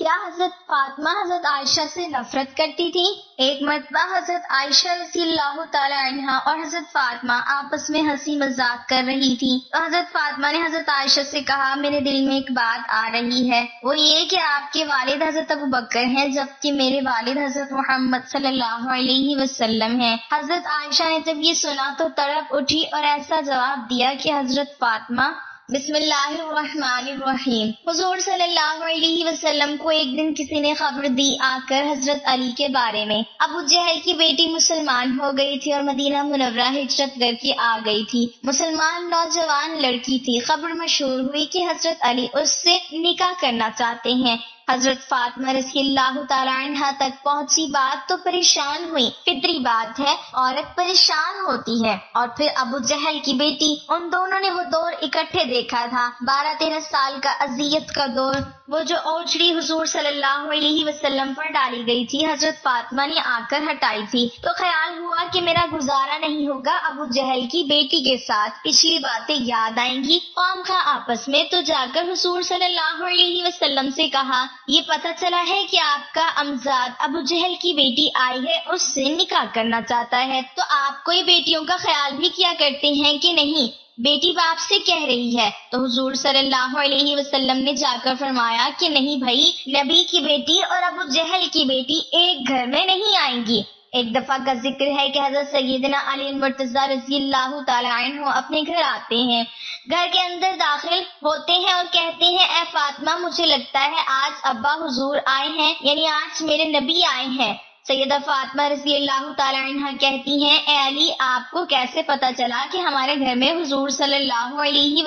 क्या हज़रत फातमा, हज़रत आयशा से नफरत करती थी? एक मरतबा हज़रत आयशा तहा और हज़रत फातमा आपस में हँसी मज़ाक कर रही थी। तो हज़रत फातिमा ने हज़रत आयशा से कहा, मेरे दिल में एक बात आ रही है। वो ये कि आपके वालिद हज़रत अबू बकर हैं, जबकि मेरे वालिद हज़रत मोहम्मद सल्लल्लाहु अलैहि वसल्लम हैं। हज़रत आयशा ने जब ये सुना तो तड़प उठी और ऐसा जवाब दिया कि हज़रत फातिमा वसल्लम को एक दिन किसी ने खबर दी आकर हज़रत अली के बारे में। अबू जहल की बेटी मुसलमान हो गई थी और मदीना मुनवरा हिजरत करके आ गई थी। मुसलमान नौजवान लड़की थी। खबर मशहूर हुई कि हज़रत अली उससे निकाह करना चाहते हैं। हज़रत फातमा रसी तक पहुँची बात तो परेशान हुई। फितरी बात है, औरत परेशान होती है। और फिर अबू जहल की बेटी, उन दोनों ने वो दौर इकट्ठे देखा था। बारह तेरह साल का अजियत का दौर, वो जो ओछड़ी हुजूर सल्लल्लाहु वसल्लम पर डाली गई थी, हज़रत फातमा ने आकर हटाई थी। तो ख्याल हुआ कि मेरा गुजारा नहीं होगा अबू जहल की बेटी के साथ। पिछली बातें याद आएँगी। कौम का आपस में तो जाकर हजूर सल्लल्लाहु अलैहि वसल्लम से कहा ये पता चला है कि आपका अमजाद अबू जहल की बेटी आई है, उससे निकाह करना चाहता है। तो आप कोई बेटियों का ख्याल भी किया करते हैं कि नहीं? बेटी बाप से कह रही है। तो हुजूर सल्लल्लाहु अलैहि वसल्लम ने जाकर फरमाया कि नहीं भाई, नबी की बेटी और अबू जहल की बेटी एक घर में नहीं आएँगी। एक दफ़ा का ज़िक्र है कि हज़रत सैदना अली मुर्तजा रज़ी अल्लाह अपने घर आते हैं। घर के अंदर दाखिल होते हैं और कहते हैं ए फातिमा, मुझे लगता है आज अब्बा हुजूर आए हैं, यानी आज मेरे नबी आए हैं। सैदा फातमा रसी अल्लाह कहती हैं, ए अली, आपको कैसे पता चला कि हमारे घर में हजूर सल्लल्लाहु अलैहि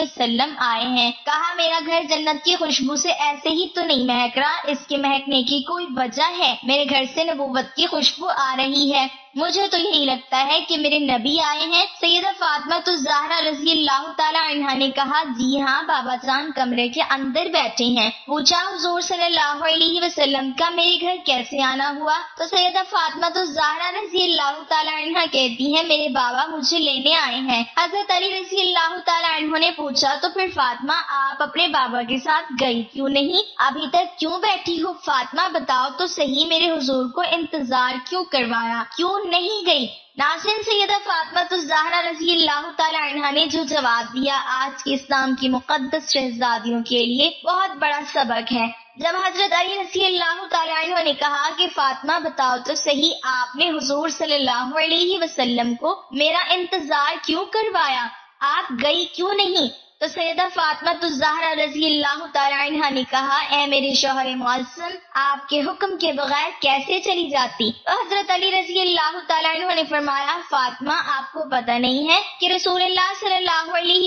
आए हैं? कहा, मेरा घर जन्नत की खुशबू से ऐसे ही तो नहीं महक रहा, इसके महकने की कोई वजह है? मेरे घर से नबूवत की खुशबू आ रही है। मुझे तो यही लगता है कि मेरे नबी आए हैं। सैयद फातिमा तो जहरा रज़ी अल्लाह तला ने कहा, जी हाँ बाबा जान कमरे के अंदर बैठे हैं। पूछा, हुजूर अलैहि वसल्लम, का मेरे घर कैसे आना हुआ? तो सैयद फातिमा तो जहरा रज़ी अल्लाह तला कहती है, मेरे बाबा मुझे लेने आए हैं। हज़रत अली रज़ी अल्लाह तला ने पूछा तो फिर फातिमा, आप अपने बाबा के साथ गई क्यों नहीं? अभी तक क्यों बैठी हो? फातिमा, बताओ तो सही मेरे हुजूर को इंतज़ार क्यों करवाया? क्यों नहीं गई। नासिन सैदा फातमा जहरा रज़ी अल्लाह ने जो जवाब दिया, आज के इस्लाम की मुकद्दस शहजादियों के लिए बहुत बड़ा सबक है। जब हज़रत अली रसी अल्लाह ने कहा कि फातिमा, बताओ तो सही, आपने हुजूर सल्लल्लाहु अलैहि वसल्लम को मेरा इंतज़ार क्यों करवाया? आप गई क्यों नहीं? तो सैदा फातमा जहरा रज़ी अल्लाह ने कहा, ए मेरे शोहर मौसम आपके हुक्म के बगैर कैसे चली जाती? तो हज़रत अली रज़ी अल्लाह ने फरमाया, फातिमा, आपको पता नहीं है कि रसूल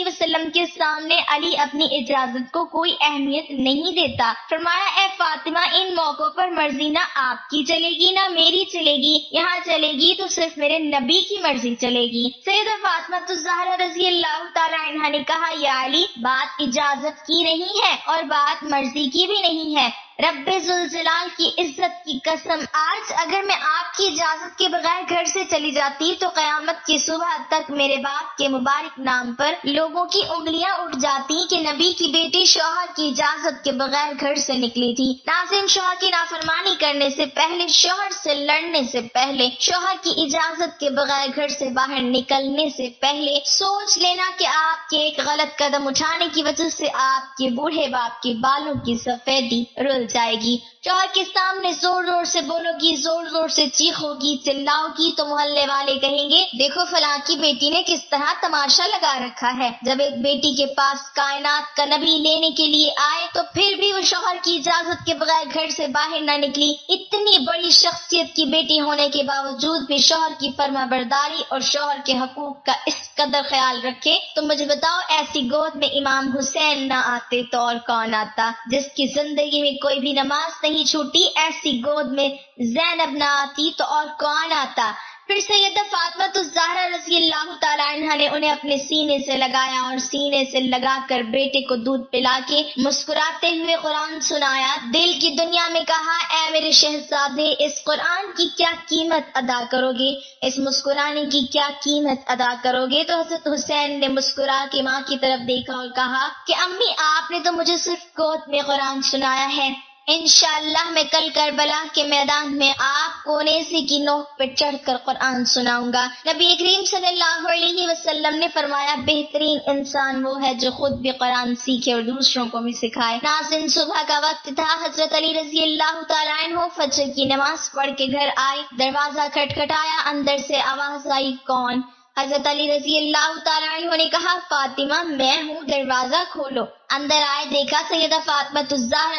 वसल्लम के सामने अली अपनी इजाज़त को कोई अहमियत नहीं देता। फरमाया, ए फातिमा, इन मौकों पर मर्ज़ी ना आपकी चलेगी, ना मेरी चलेगी। यहाँ चलेगी तो सिर्फ़ मेरे नबी की मर्ज़ी चलेगी। सैदा फातिमा जहरा रज़ी अल्लाह ने कहा, या वाली बात इजाज़त की नहीं है और बात मर्ज़ी की भी नहीं है। रब्बुलजलाल की इज़्ज़त की कसम, आज अगर मैं आपकी इजाज़त के बगैर घर से चली जाती तो कयामत की सुबह तक मेरे बाप के मुबारक नाम पर लोगों की उंगलियाँ उठ जाती कि नबी की बेटी शोहर की इजाज़त के बगैर घर से निकली थी। नाजिम शोहर की नाफरमानी करने से पहले, शोहर से लड़ने से पहले शोहर की इजाज़त के बगैर घर से बाहर निकलने से पहले सोच लेना कि आपके एक गलत कदम उठाने की वजह से आपके बूढ़े बाप के बालों की सफेदी रुल जाएगी। चौर के सामने ज़ोर ज़ोर से बोलोगी, ज़ोर ज़ोर से चीखोगी चिल्लाओगी तो मोहल्ले वाले कहेंगे, देखो फला की बेटी ने किस तरह तमाशा लगा रखा है। जब एक बेटी के पास कायनात का नबी लेने के लिए आए तो फिर भी वो शोहर की इजाज़त के बगैर घर से बाहर न निकली। इतनी बड़ी शख्सियत की बेटी होने के बावजूद भी शोहर की फर्मा बरदारी और शोहर के हकूक का इस कदर ख्याल रखे तो मुझे बताओ, ऐसी गोद में इमाम हुसैन न आते तो और कौन आता? जिसकी ज़िंदगी में कोई भी नमाज़ नहीं छूटी, ऐसी गोद में जैनब न आती तो और कौन आता? फिर सैयद फातमा तो जहरा रज़ी अल्लाह ने उन्हें अपने सीने से लगाया और सीने से लगाकर बेटे को दूध पिला के मुस्कुराते हुए कुरान सुनाया। दिल की दुनिया में कहा ए मेरे शहजादे, इस कुरान की क्या कीमत अदा करोगे? इस मुस्कुराने की क्या कीमत अदा करोगे? तो हज़रत हुसैन ने मुस्कुरा के माँ की तरफ़ देखा और कहा कि, अम्मी, आपने तो मुझे सिर्फ़ गोद में कुरान सुनाया है। इंशाल्लाह मैं कल करबला के मैदान में आप कोने से की नोक पर चढ़कर कुरान सुनाऊँगा। नबी करीम सल्लल्लाहु अलैहि वसल्लम ने फरमाया, बेहतरीन इंसान वो है जो खुद भी कुरान सीखे और दूसरों को भी सिखाए। नाजिन सुबह का वक्त था, हज़रत अली रज़ी अल्लाह तहो फजर की नमाज़ पढ़ के घर आए दरवाज़ा खटखटाया, अंदर से आवाज़ आई, कौन? हज़रत अली रज़ी अल्लाह ने कहा, फातिमा, मैं हूँ, दरवाज़ा खोलो। अंदर आए, देखा, सैयदा फातिमा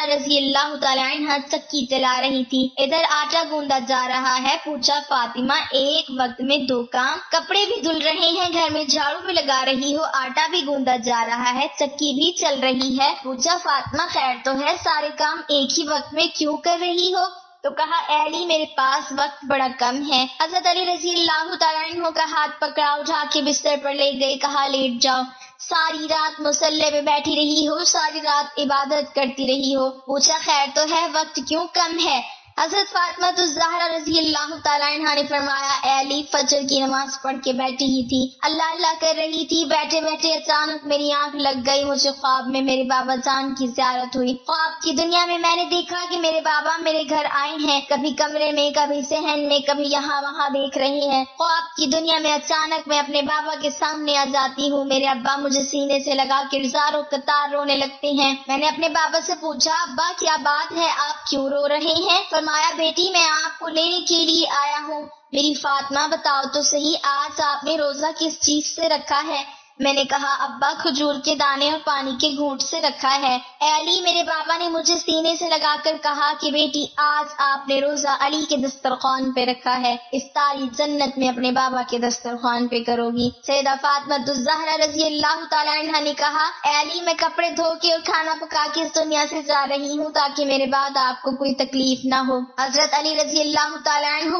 रज़ी अल्लाह चक्की चला रही थी। इधर आटा गूंदा जा रहा है, पूछा, फातिमा, एक वक्त में दो काम कपड़े भी धुल रहे हैं, घर में झाड़ू भी लगा रही हो, आटा भी गूंदा जा रहा है, चक्की भी चल रही है? पूछा, फातिमा, खैर तो है, सारे काम एक ही वक्त में क्यों कर रही हो? तो कहा अली मेरे पास वक्त बड़ा कम है। हज़रत अली रज़ी अल्लाह का हाथ पकड़ाओ उठा के बिस्तर पर ले गए, कहा, लेट जाओ। सारी रात मुसल्ले में बैठी रही हो, सारी रात इबादत करती रही हो। पूछा, खैर तो है, वक्त क्यों कम है? हज़रत फातिमा तो जहरा रज़ी अल्लाह तला ने फरमाया अली, फजर की नमाज़ पढ़ के बैठी ही थी। अल्लाह अल्लाह कर रही थी, बैठे बैठे अचानक मेरी आँख लग गई, मुझे ख्वाब में मेरे बाबा जान की जियारत हुई। ख्वाब की दुनिया में मैंने देखा कि मेरे बाबा मेरे घर आए हैं, कभी कमरे में, कभी सहन में, कभी यहाँ वहाँ देख रहे हैं। ख्वाब की दुनिया में अचानक मैं अपने बाबा के सामने आ जाती हूँ। मेरे अब्बा मुझे सीने से लगा के जारो कतार रोने लगते हैं। मैंने अपने बाबा से पूछा, अब्बा, क्या बात है? आप क्यों रो रहे हैं? फरमाया बेटी मैं आपको लेने के लिए आया हूँ। मेरी फातिमा, बताओ तो सही, आज आपने रोजा किस चीज़ से रखा है? मैंने कहा, अब्बा, खजूर के दाने और पानी के घूट से रखा है। अली मेरे बाबा ने मुझे सीने से लगाकर कहा कि बेटी, आज आपने रोजा अली के दस्तरखान पे रखा है। इस तारी जन्नत में अपने बाबा के दस्तरखान पे करोगी। सैदा फातमतुजहरा रज़ी अल्लाह तला ने कहा अली मैं कपड़े धो के और खाना पका के इस दुनिया से जा रही हूँ ताकि मेरे बाद आपको कोई तकलीफ़ ना हो। हज़रत अली रज़ी अल्लाह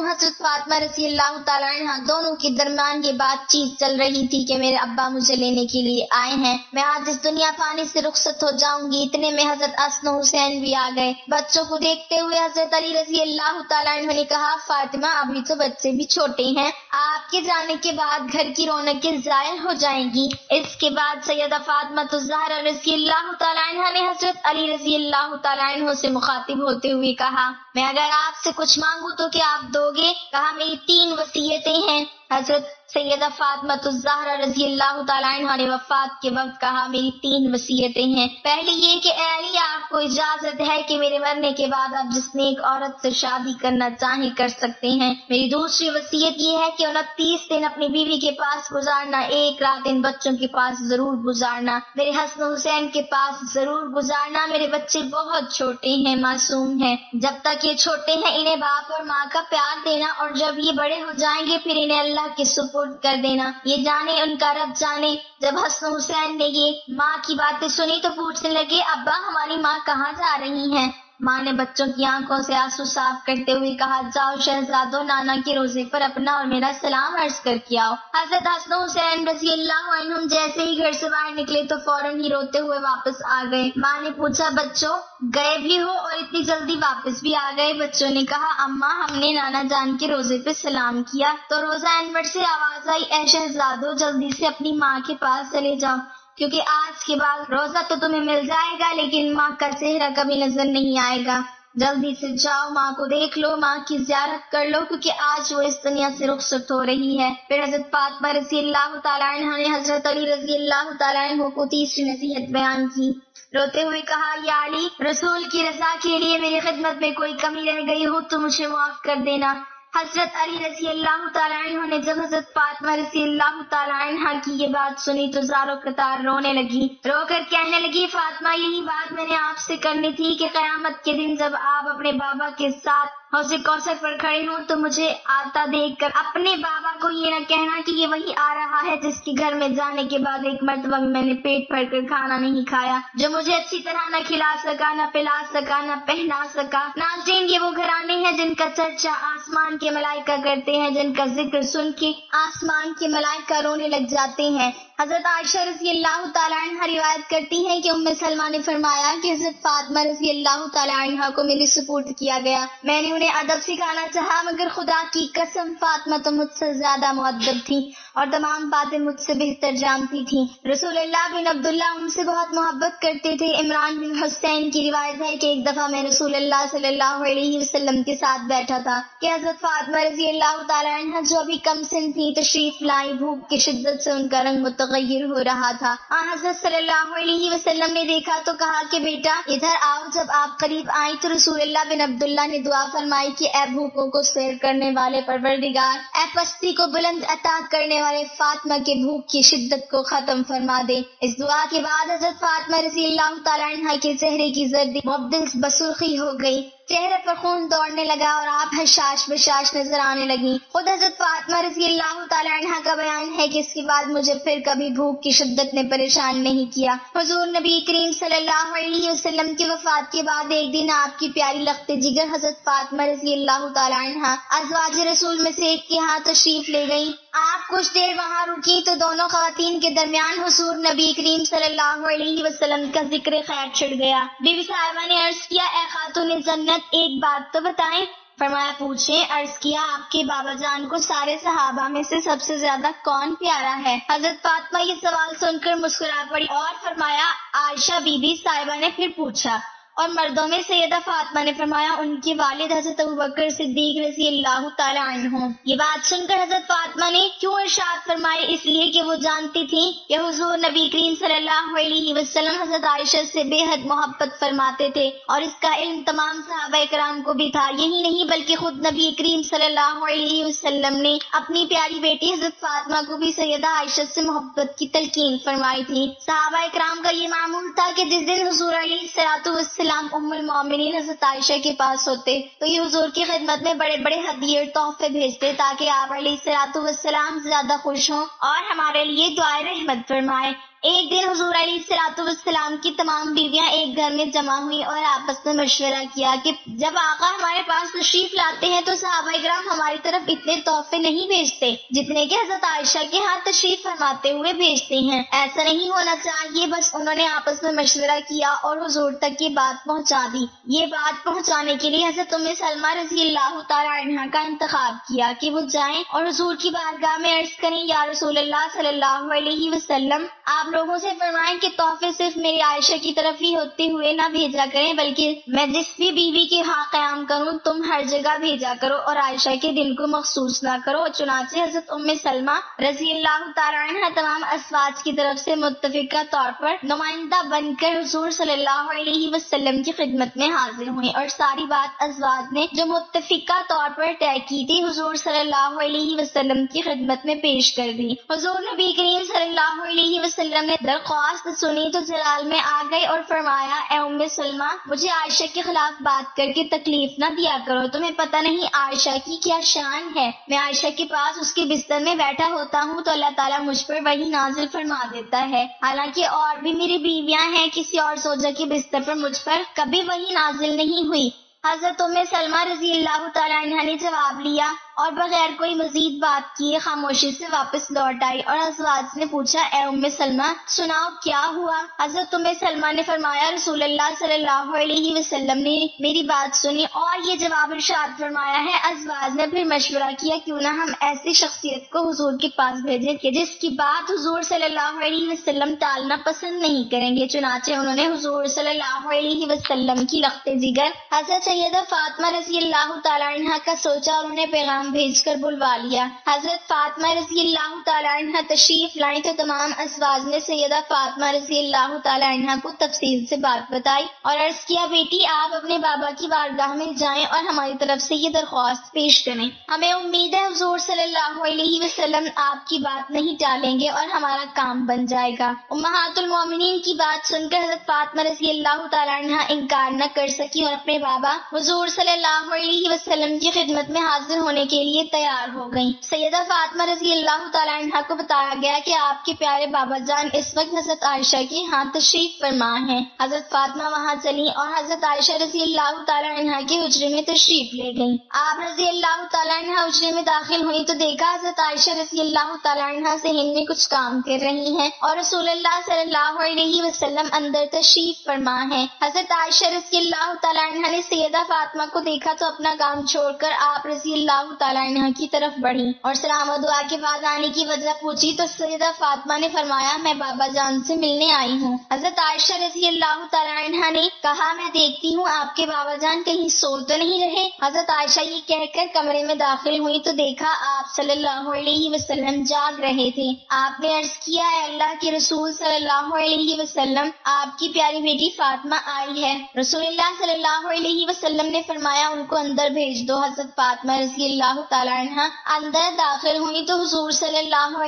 हज़रत फातमा रज़ी अल्लाह तला दोनों के दरमियान ये बातचीत चल रही थी की मेरे अब्बा मुझे मुझे लेने के लिए आए हैं। मैं आज इस दुनिया पानी से रुखसत हो जाऊँगी। इतने में हज़रत असन हुसैन भी आ गए। बच्चों को देखते हुए हज़रत अली रज़ी अल्लाह तला ने कहा, फातिमा, अभी तो बच्चे भी छोटे हैं। आपके जाने के बाद घर की रौनकें जायल हो जाएँगी। इसके बाद सैयदा फातिमा तो जहरा रज़ी अल्लाह तला ने हज़रत अली रज़ी अल्लाह तला से मुखातिब होते हुए कहा, मैं अगर आपसे कुछ मांगू तो क्या आप दोगे? कहा, मेरी तीन वसीयतें हैं। हज़रत सैयदा फातमतुजहरा रज़ी अल्लाह ने वफात के वक्त कहा, मेरी तीन वसीयतें हैं। पहली ये कि अली, आपको इजाज़त है कि मेरे मरने के बाद आप जिसने एक औरत से शादी करना चाहे कर सकते हैं। मेरी दूसरी वसीयत ये है कि उनतीस दिन अपनी बीवी के पास गुजारना, एक रात इन बच्चों के पास ज़रूर गुजारना। मेरे हसन हुसैन के पास ज़रूर गुजारना। मेरे बच्चे बहुत छोटे हैं, मासूम हैं। जब तक ये छोटे हैं, इन्हें बाप और माँ का प्यार देना और जब ये बड़े हो जाएँगे, फिर इन्हें अल्लाह के सुपुर सपोर्ट कर देना। ये जाने, उनका रब जाने। जब हसन हुसैन ने ये माँ की बातें सुनी तो पूछने लगे, अब्बा, हमारी माँ कहाँ जा रही हैं? माँ ने बच्चों की आँखों से आँसू साफ़ करते हुए कहा, जाओ शहजादो, नाना के रोज़े पर अपना और मेरा सलाम अर्ज़ करके आओ। हज़रत हसन हुसैन रज़ी अल्लाह जैसे ही घर से बाहर निकले तो फ़ौरन ही रोते हुए वापस आ गए। माँ ने पूछा, बच्चों, गए भी हो और इतनी जल्दी वापस भी आ गए? बच्चों ने कहा, अम्मा, हमने नाना जान के रोज़े पे सलाम किया। तो रोजा एनवर से आवाज़ आई, ऐ शहजादो, जल्दी से अपनी माँ के पास चले जाओ। क्योंकि आज के बाद रोजा तो तुम्हें मिल जाएगा, लेकिन माँ का चेहरा कभी नज़र नहीं आएगा। जल्दी से जाओ, माँ को देख लो, माँ की जियारत कर लो, क्योंकि आज वो इस दुनिया से रुखसत हो रही है। फिर हज़रत फातमा रज़ी अल्लाह ने हज़रत अली रज़ी अल्लाह को तीसरी नसीहत बयान की। रोते हुए कहा, या अली, रसूल की रजा के लिए मेरी खिदमत में कोई कमी रह गई हो तो मुझे माफ़ कर देना। हज़रत अली रसी अल्लाह ने जब हज़रत फातमा रसी अल्लाह की ये बात सुनी तो जारो कतार रोने लगी। रोकर कहने लगी, फातमा, यही बात मैंने आपसे करनी थी कि कयामत के दिन जब आप अपने बाबा के साथ हौसे कौशल पर खड़े हों तो मुझे आता देखकर, अपने बाबा को ये ना कहना कि ये वही आ रहा है जिसके घर में जाने के बाद एक मरतबा मैंने पेट भर कर खाना नहीं खाया, जो मुझे अच्छी तरह न खिला सका, न पिला सका, न पहना सका। नाजरीन, ये वो घराने हैं जिनका चर्चा आसमान के मलाइका करते हैं, जिनका ज़िक्र सुन के आसमान के मलाइका रोने लग जाते हैं। हज़रत आयशा रज़ी अल्लाह रिवायत करती हैं कि उम्मे सलमा ने फरमाया कि हज़रत फातमा रज़ी अल्लाह को मेरे सपोर्ट किया गया। मैंने उन्हें अदब सिखाना चाहा, मगर खुदा की कसम, फातमा तो मुझसे ज़्यादा मुद्दब थी। और तमाम बातें मुझसे बेहतर जानती थी। रसूलुल्लाह बिन अब्दुल्ला उनसे बहुत मोहब्बत करते थे। इमरान बिन हुसैन की रिवायत है कि एक दफ़ा मैं रसूलुल्लाह सल्लल्लाहु के साथ बैठा था कि हज़रत फातिमा रज़ी अल्लाह तआला जो अभी कम सिन थी, तशरीफ़ लाई भूख की शिद्दत से उनका रंग मुतगैर हो रहा था। आ हज़रत सल्लल्लाहु अलैहि वसल्लम ने देखा तो कहा कि बेटा, इधर आओ, जब आप करीब आई तो रसूलुल्लाह बिन अब्दुल्ला ने दुआ फरमाई कि ए भूखों को सैर करने वाले परवरदिगार ए पस्ती को बुलंद अता करने वाले फातिमा के भूख की शिद्दत को खत्म फरमा दे। इस दुआ के बाद हज़रत फातमा रसी अल्लाह के चेहरे की जर्दी मुबदिल बसुर्खी हो गई। चेहरे पर खून दौड़ने लगा और आप हशाश बशाश नज़र आने लगी। खुद हज़रत फातमा रज़ी अल्लाह का बयान है कि इसके बाद मुझे फिर कभी भूख की शिद्दत ने परेशान नहीं किया। हजूर नबी करीम सल्लल्लाहु अलैहि वसल्लम की वफात के बाद एक दिन आपकी प्यारी लखते जिगर हज़रत फातमा रज़ी अल्लाह अजवाज रसूल में से एक के यहाँ तशरीफ़ ले गई आप कुछ देर वहाँ रुकी तो दोनों खातन के दरमियान हसूर नबी करीम सल्लल्लाहु अलैहि वसल्लम का ज़िक्र खैर छिड़ गया। बीबी साहिबा ने अर्ज़ किया, ए खातून जन्नत एक बात तो बताएँ। फरमाया, पूछे, अर्ज़ किया, आपके बाबा जान को सारे सहाबा में से सबसे ज़्यादा कौन प्यारा है? हज़रत फातमा ये सवाल सुनकर मुस्कुरा पड़ी और फरमाया, आयशा बीबी साहिबा ने फिर पूछा और मर्दों में सैदा फातमा ने फरमाया, उनके वालिद हज़रत अबू बकर सिद्दीक रज़ी अल्लाह हो ये बात सुनकर हज़रत फातमा ने क्यों इरशाद फरमाए इसलिए कि वो जानती थी कि हुजूर नबी करीम सल्लल्लाहु अलैहि वसल्लम हज़रत आयशा से बेहद मोहब्बत फरमाते थे और इसका इल्म तमाम सहाबा कराम को भी था। यही नहीं, बल्कि खुद नबी करीम सल्लल्लाहु अलैहि वसल्लम ने अपनी प्यारी बेटी हज़रत फातमा को भी सैदा आयशा से मोहब्बत की तलकीन फरमाई थी। सहाबा कराम का ये मामूल था कि जिस दिन हजूर अली सलाम उम्मुल मोमिनीन हज़रत आयशा के पास होते तो ये हुजूर की खिदमत में बड़े बड़े हदीर तोहफे भेजते ताकि आप सलाम ज़्यादा खुश हों और हमारे लिए दुआ रहमत फरमाए। एक दिन हजूर अली सलाम की तमाम बीवियाँ एक घर में जमा हुई और आपस में मशवरा किया कि जब आका हमारे पास तशरीफ़ लाते हैं तो सहाबाग्राम हमारी तरफ़ इतने तोहफे नहीं भेजते, जितने के हज़रत आयशा के हाथ तशरीफ़ फरमाते हुए भेजते हैं। ऐसा नहीं होना चाहिए, बस उन्होंने आपस में मशवरा किया और हजूर तक ये बात पहुँचा दी। ये बात पहुँचाने के लिए हज़रत उम्मीद सलमा रज़ी अल्लाह का इंतखब किया कि वो जाए और हजूर की बारगाह में अर्ज़ करें, या रसूल सल्लल्लाहु अलैहि वसल्लम लोगों से फरमाएँ कि तोहफे सिर्फ़ मेरी आयशा की तरफ़ ही होते हुए ना भेजा करें, बल्कि मैं जिस भी बीवी के हाँ क्याम करूँ, तुम हर जगह भेजा करो और आयशा के दिल को मखसूस ना करो। चुनाचे हज़रत उम्म सलमा रज़ी अल्लाह तमाम असवाज की तरफ़ से मुतफिका तौर पर नुमाइंदा बनकर हजूर वसल्लम की खिदमत में हाजिर हुई और सारी बात अजवाज ने जो मुतफिका तौर पर तय की थी, हजूर सल्लल्लाहु की खिदमत में पेश कर दी। हजूर नबी करीम सल्लल्लाहु वसल्लम ने दरख्वास्त सुनी तो जलाल में आ गए और फरमाया, ए सलमा, मुझे आयशा के खिलाफ बात करके तकलीफ़ ना दिया करो। तुम्हें पता नहीं आयशा की क्या शान है। मैं आयशा के पास उसके बिस्तर में बैठा होता हूँ तो अल्लाह ताला मुझ पर वही नाजिल फरमा देता है। हालाँकि और भी मेरी बीवियाँ हैं, किसी और सोजा के बिस्तर पर मुझ पर कभी वही नाजिल नहीं हुई। हज़रत उम्मे सलमा रज़ी अल्लाह ने जवाब लिया और बगैर कोई मजीद बात किए खामोशी से वापस लौट आई और अजवाज ने पूछा, ए उम्मे सलमा, सुनाओ क्या हुआ? हज़रत उम्मे सलमा ने फरमाया रसूल अल्लाह सल्लल्लाहु अलैहि वसल्लम ने मेरी बात सुनी और ये जवाब इरशाद फरमाया है, अजवाज ने फिर मशवरा किया, क्यों ना हम ऐसी शख्सियत को हुजूर के पास भेजें कि जिसकी बात हुजूर सल्लल्लाहु अलैहि वसल्लम टालना पसंद नहीं करेंगे, चुनाचे उन्होंने हुजूर सल्लल्लाहु अलैहि वसल्लम की लखते जिगर। हज़रत सैयदा फातिमा रज़ी अल्लाह का सोचा और उन्हें पैगाम भेज कर बुलवा लिया। हज़रत फातमा रज़ी अल्लाह तशरीफ़ लाई तो तमाम असवाज ने सैदा फातमा रज़ी अल्लाह को तफसील से बात बताई और अर्ज़ किया, बेटी, आप अपने बाबा की बारगाह में जाएँ और हमारी तरफ़ से ये दरख्वास्त पेश करें। हमें उम्मीद है हजूर सल्लल्लाहु आपकी बात नहीं टालेंगे और हमारा काम बन जाएगा। उम्महातुल की बात सुनकर हज़रत फातमा रज़ी अल्लाह तला इनकार न कर सकी और अपने बाबा हजूर सल्लल्लाहु अलैहि वसल्लम की खिदमत में हाजिर होने के लिए तैयार हो गई सैयदा फातमा रज़ी अल्लाह को बताया गया कि आपके प्यारे बाबा जान इस वक्त हज़रत आयशा की हाँ तशरीफ़ फरमा है। हज़रत फातमा वहाँ चली और हज़रत आयशा रज़ी अल्लाह के उजरे में तशरीफ़ ले गई आप रज़ी अल्लाह उजरे में दाखिल हुई तो देखा हज़रत आयशा रज़ी अल्लाह से हिंद में कुछ काम कर रही है और रसूल वसल्लम अंदर तशरीफ़ फरमा है। हज़रत आयशा रज़ी अल्लाह ने सैयदा फातमा को देखा तो अपना काम छोड़कर आप रज़ी अल्लाह तला की तरफ़ बढ़ी और सलाम दुआ के बाद आने की वजह पूछी तो सैदा फातिमा ने फरमाया, मैं बाबा जान से मिलने आई हूँ। हज़रत आयशा रज़ी अल्लाह तला ने कहा, मैं देखती हूँ, आपके बाबा जान कहीं सो तो नहीं रहे? हज़रत आयशा ये कहकर कमरे में दाखिल हुई तो देखा, आप सल्लल्लाहु अलैहि वसल्लम जाग रहे थे। आपने अर्ज़ किया है अल्लाह के रसूल सल्लल्लाहु अलैहि वसल्लम, आपकी प्यारी बेटी फातिमा आई है। रसूलुल्लाह सल्लल्लाहु अलैहि वसल्लम ने फरमाया, उनको अंदर भेज दो, हज़रत फातिमा रज़ी अल्लाह तला अंदर दाखिल हुई तो हुजूर सल्लल्लाहु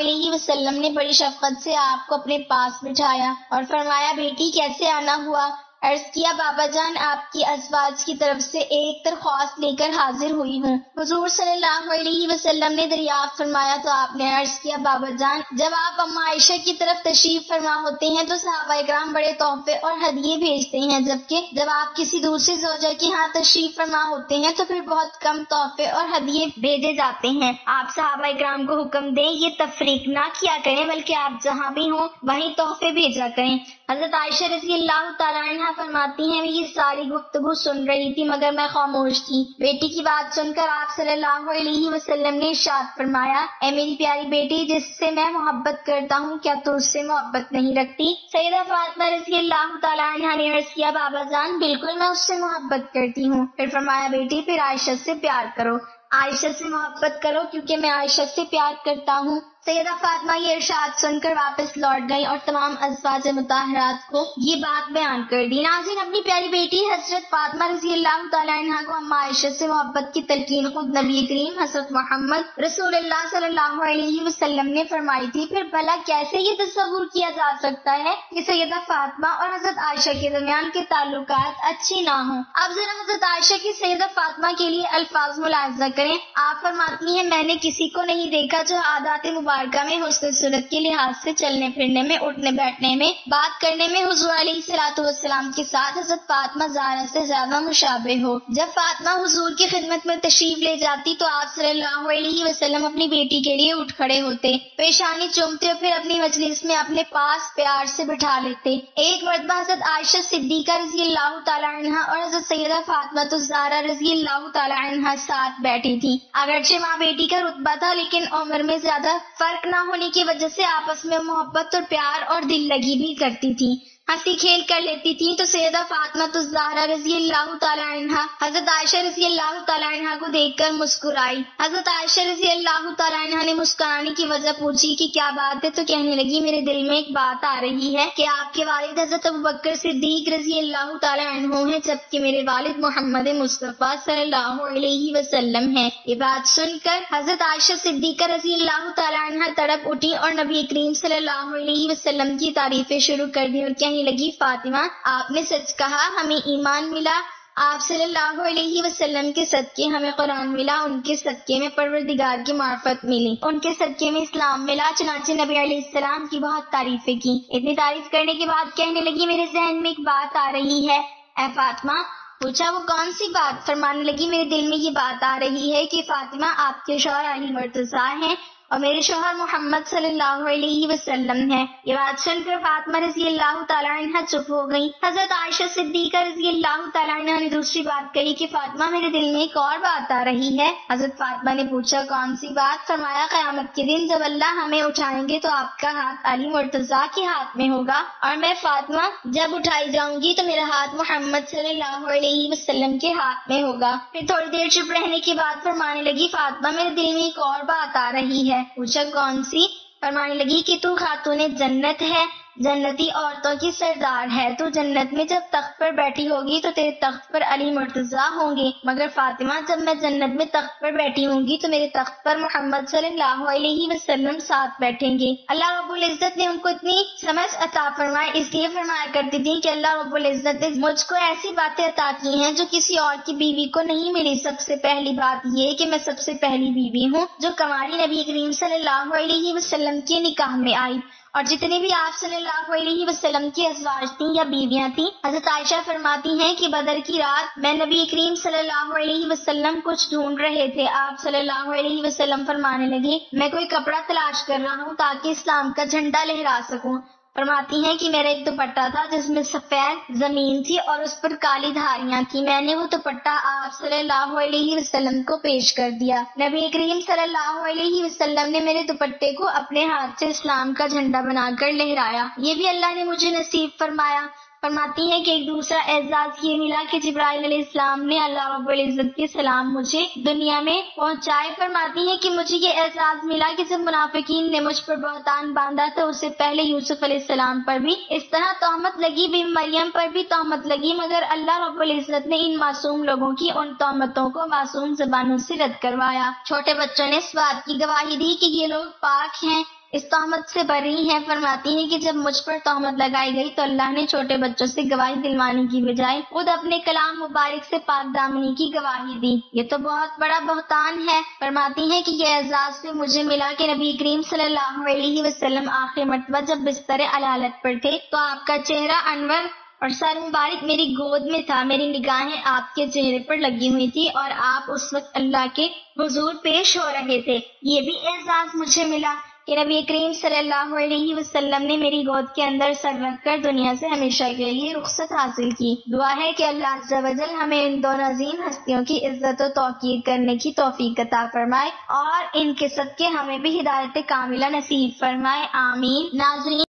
ने बड़ी शफकत से आपको अपने पास बिठाया और फरमाया, बेटी, कैसे आना हुआ? अर्ज़ किया, बाबा जान आपकी अजवाज की तरफ़ से एक दरख्वास्त लेकर हाजिर हुई हूँ। हजूर वसल्लम ने दरियाफ्त फरमाया तो आपने अर्ज़ किया, बाबा जान, जब आप अम्मा आयशा की तरफ़ तशरीफ़ फरमा होते हैं तो सहाबाग्राम बड़े तोहफे और हदिये भेजते हैं, जबकि जब आप किसी दूसरे जोजा के यहाँ तशरीफ़ फरमा होते हैं तो फिर बहुत कम तोहफे और हदिये भेजे जाते हैं। आप सहाबाग्राम को हुक्म दें, ये तफरीक ना किया करें, बल्कि आप जहाँ भी हों, वहीं तोहफे भेजा करें। हज़रत आयशा रज़ी अल्लाह तला फरमाती हैं, मैं ये सारी गुफ्तगु सुन रही थी, मगर मैं खामोश थी। बेटी की बात सुनकर आप सल्लल्लाहु अलैहि वसल्लम ने इरशाद फरमाया ए मेरी प्यारी बेटी, जिससे मैं मोहब्बत करता हूँ, क्या तू उससे मोहब्बत नहीं रखती? सैदा फातमा रज़ी अल्लाह तला ने अर्ज़ किया, बाबा जान, बिल्कुल मैं उससे मोहब्बत करती हूँ। फिर फरमाया, बेटी, फिर आयशा से प्यार करो। आयशा से मोहब्बत करो, क्योंकि मैं आयशा से प्यार करता हूँ। सैदा फातमा ये इर्शाद सुनकर वापस लौट गई और तमाम अजवाज मुताहरात को ये बात बयान कर दी। नाजिन अपनी प्यारी बेटी हज़रत फातमा रज़ी अल्लाह को अम्मा से मोहब्बत की तलकीन खुद नबी करीम हज़रत मोहम्मद रसूल वसल्लम ने फरमाई थी, फिर भला कैसे ये तस्वुर किया जा सकता है कि सैदा फातमा और हज़रत आयशा के दरमियान के ताल्लुक अच्छे ना हो? अब जरा हज़रत आयशा की सैदा फातमा के लिए अल्फाज मुलाजा करें। आप फरमाती है, मैंने किसी को नहीं देखा जो आदात मुबारक में हुसन सूरत के लिहाज से चलने, फिरने में, उठने, बैठने में, बात करने में हजूर सलाम के साथ हज़रत फातमा जारा से ज़्यादा मुशाबे हो। जब फातमा हुजूर की खिदमत में तशरीफ़ ले जाती तो आप सल्लल्लाहु अपनी बेटी के लिए उठ खड़े होते। पेशानी चूमते और फिर अपनी मजलिस में अपने पास प्यार से बिठा लेते। एक मरतबा हज़रत आयशा सिद्दीका रज़ी अल्लाह तला और हज़रत सैदा फातमा तो जारा रज़ी अल्लाह तला साथ बैठी थी। अगरचे माँ बेटी का रुतबा था लेकिन उम्र में ज़्यादा फ़र्क ना होने की वजह से आपस में मोहब्बत और प्यार और दिल लगी भी करती थी। हँसी खेल कर लेती थी तो सैदा फातमा तो जहरा रज़ी अल्लाह तला हज़रत आयशा रज़ी अल्लाह तला को देखकर मुस्कुराई। हज़रत आयशा रज़ी अल्लाह तला ने मुस्कुराने की वजह पूछी कि क्या बात है? तो कहने लगी, मेरे दिल में एक बात आ रही है कि आपके वालिद हज़रत अबू बकर सिद्दीक रज़ी अल्लाह तला है, जबकि मेरे वालिद मोहम्मद मुस्तफ़ा सल्लल्लाहु अलैहि है। ये बात सुनकर हज़रत आयशा सिद्दीका रज़ी अल्लाह तला तड़प उठी और नबी करीम सल्लल्लाहु अलैहि की तारीफें शुरू कर दी और कहने कहने लगी, फातिमा, आपने सच कहा, हमें ईमान मिला। आप सल्लल्लाहु अलैहि वसल्लम के सदके हमें कुरान मिला, उनके सदके में परवरदिगार की मार्फत मिली। उनके सदके में इस्लाम मिला, चनाचे नबी सलाम की बहुत तारीफें की। इतनी तारीफ़ करने के बाद कहने लगी, मेरे जहन में एक बात आ रही है। ए फातिमा, पूछा, वो कौन सी बात? फरमाने लगी, मेरे दिल में ये बात आ रही है कि, फातिमा, आपके शौहर अली मर्तजा हैं। और मेरे शोहर मोहम्मद सल्लल्लाहु अलैहि वसल्लम है। ये बात सुनकर फातिमा रज़ी अल्लाह तला चुप हो गई। हज़रत आयशा सिद्दीका रज़ी अल्लाह तला ने दूसरी बात कही कि फातिमा, मेरे दिल में एक और बात आ रही है। हज़रत फातिमा ने पूछा, कौन सी बात? फरमाया, क्यामत के दिन जब अल्लाह हमें उठाएँगे तो आपका हाथ अली मुर्तजा के हाथ में होगा। और मैं फातिमा, जब उठाई जाऊँगी तो मेरा हाथ मोहम्मद सल्लल्लाहु अलैहि के हाथ में होगा। फिर थोड़ी देर चुप रहने के बाद फरमाने लगी, फातिमा, मेरे दिल में एक और बात आ रही है। पूछा कौन सी? फरमाने लगी कि तू खातून जन्नत है। जन्नती औरतों की सरदार है। तो जन्नत में जब तख्त पर बैठी होगी तो तेरे तख्त पर अली मुर्तजा होंगे। मगर फातिमा, जब मैं जन्नत में तख्त पर बैठी होंगी तो मेरे तख्त पर मोहम्मद सल्लल्लाहु अलैहि वसल्लम साथ बैठेंगे। अल्लाह रब्बुल इज़्ज़त ने उनको इतनी समझ अता फरमाई, इसलिए फरमाया करती थी कि अल्लाह रब्बुल इज़्ज़त ने मुझको ऐसी बातें अता की हैं जो किसी और की बीवी को नहीं मिली। सबसे पहली बात ये कि मैं सबसे पहली बीवी हूँ, जो कमारी नबी करीम सल्लल्लाहु अलैहि वसल्लम के निकाह में आई। और जितने भी आप वसल्लम की अजवाज थी या बीवियाँ थी, हज़रत आयशा फरमाती हैं कि बदर की रात मैं नबी करीम सल्लल्लाहु अलैहि वसल्लम कुछ ढूंढ रहे थे। आप सल्लल्लाहु अलैहि वसल्लम फरमाने लगे, मैं कोई कपड़ा तलाश कर रहा हूँ ताकि इस्लाम का झंडा लहरा सकूँ। फरमाती हैं कि मेरा एक दुपट्टा था जिसमें सफ़ेद ज़मीन थी और उस पर काली धारियाँ थी। मैंने वो दुपट्टा आप सल्लल्लाहु अलैहि वसल्लम को पेश कर दिया। नबी करीम सल्लल्लाहु अलैहि वसल्लम ने मेरे दुपट्टे को अपने हाथ से इस्लाम का झंडा बनाकर लहराया। ये भी अल्लाह ने मुझे नसीब फरमाया। फरमाती हैं कि एक दूसरा एजाज ये मिला कि जिब्राइल इस्लाम ने अल्लाह इज़्ज़त के सलाम मुझे दुनिया में पहुँचाए। फरमाती हैं कि मुझे ये एजाज मिला कि जब मुनाफिकीन ने मुझ पर बहुतान बांधा तो उससे पहले यूसुफ सलाम पर भी इस तरह तोहमत लगी भी मरियम पर भी तोहमत लगी, मगर अल्लाह इज़्ज़त ने इन मासूम लोगों की, उन तोहमतों को मासूम जबानों से रद्द करवाया। छोटे बच्चों ने इस बात की गवाही दी कि ये लोग पाक हैं। इस तहमत से बरी है, फरमाती है कि जब मुझ पर तहमत लगाई गई तो अल्लाह ने छोटे बच्चों से गवाही दिलवाने की बजाय खुद अपने कलाम मुबारक से पाक दामनी की गवाही दी। ये तो बहुत बड़ा बहुतान है। फरमाती है कि यह एजाज से मुझे मिला कि नबी करीम सल्लल्लाहु अलैहि वसल्लम आखिर मरतबा जब बिस्तर अलालत पर थे तो आपका चेहरा अनवर और सर मुबारक मेरी गोद में था। मेरी निगाहें आपके चेहरे पर लगी हुई थी और आप उस वक्त अल्लाह के हुजूर पेश हो रहे थे। ये भी एजाज मुझे मिला। कि नबी करीम सल्लल्लाहु अलैहि वसल्लम ने मेरी गोद के अंदर सर रख कर दुनिया से हमेशा के लिए रुख्सत हासिल की। दुआ है कि अल्लाह हमें इन दोनों अजीम हस्तियों की इज़्ज़त तोकीर करने की तोफीक अता फरमाए और इनके सदके हमें भी हिदायत कामिला नसीब फरमाए। आमीन। नाजरीन।